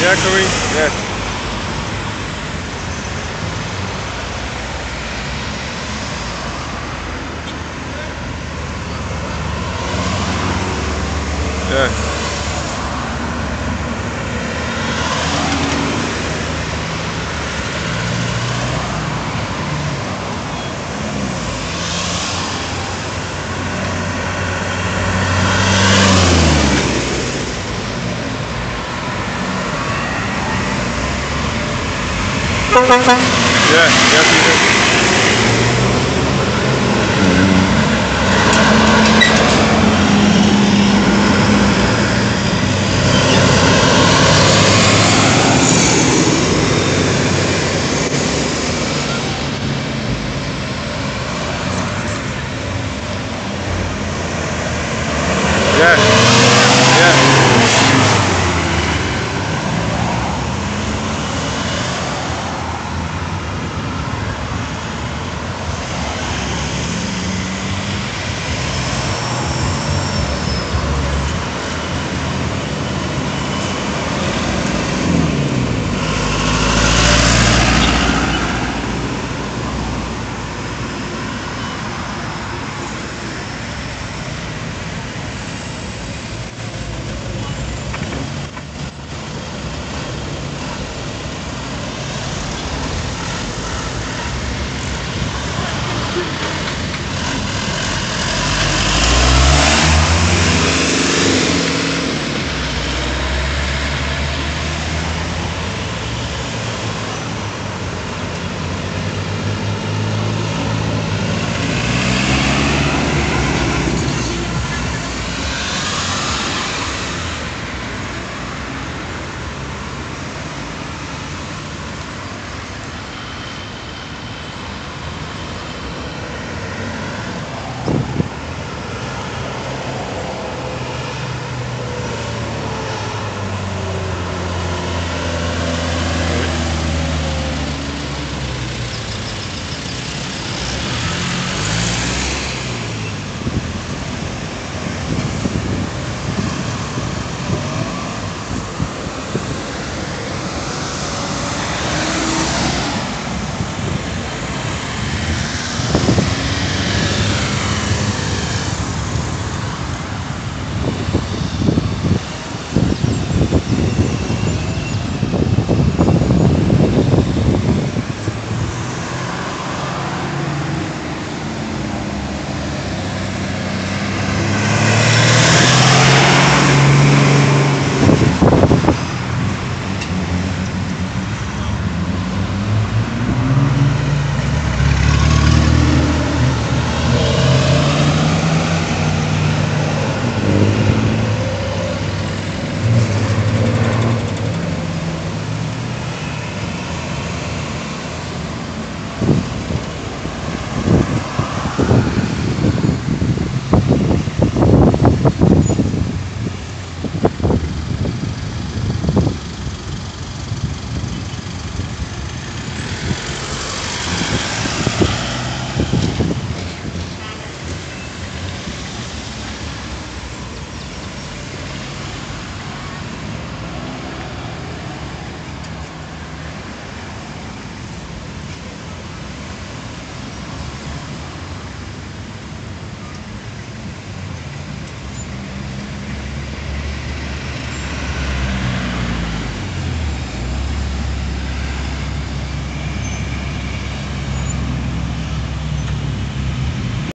Mercury? Yes. Yes. Yeah, yes, you can.